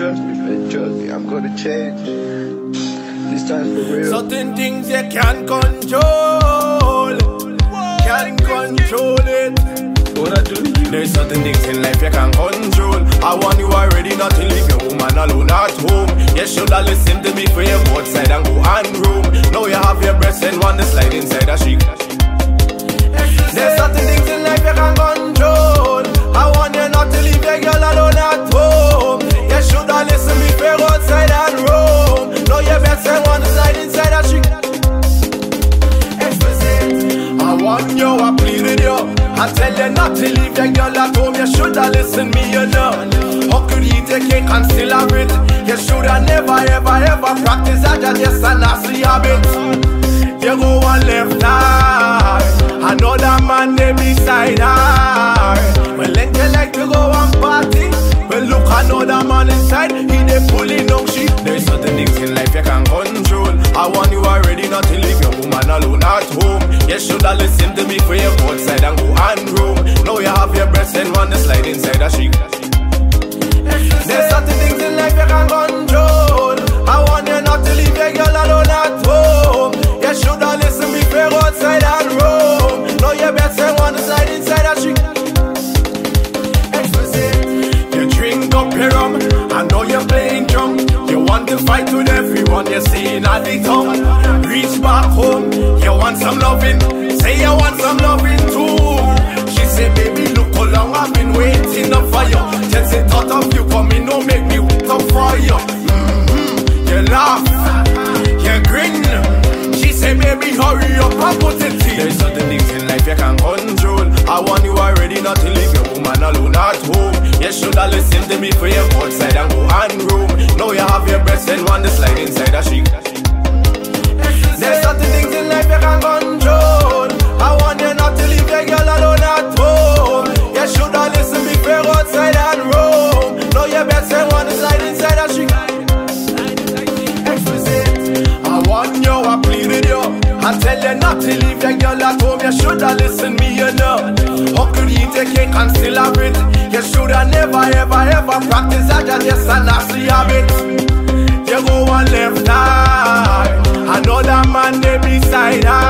trust me, trust me, I'm gonna change. This time's for real. Certain things you can't control, can't control it. What I do? There's certain things in life you can't control. I want you already not to leave your woman alone at home. You shoulda listen to me for you go outside and go and room. Now you have your breast and want to slide inside a sheet. There's certain things in life you can't control. I tell you not to leave your girl at home. You shoulda listen me, you know. How could you take cake and still have it? You shoulda never, ever, ever practice that. Just yes, a nasty habit. You go on left eye. Another man they beside her. Well, then you like to go and party. Well, look, another man inside. He they pulling on home. You shoulda listen to me for you go outside and go and roam. Now you have your breast and want to slide inside a sheet. There's certain things in life you can't control. I want you not to leave your girl alone at home. You shoulda listen me for outside and roam. Now your best friend want to slide inside a. Explicit. You drink up your rum, I know you're playing want to fight with everyone you're seeing at the tongue. Reach back home, you want some loving. Say you want some loving too. She say, baby, look how long I've been waiting up for you. Just the thought of you coming, no make me wait up for you. hmm You laugh, you grin. She say, baby, hurry up and put it in. There's certain things in life you can't control. I want you already not to leave your woman alone at home. You shoulda listen to me for you go outside and go and roam. Tell you not to leave your girl at home. You shoulda listened me, know. How could you take cake and still have it? You shoulda never, ever, ever practice that. Just yes, a nasty habit. You go on left eye. Another man they beside her.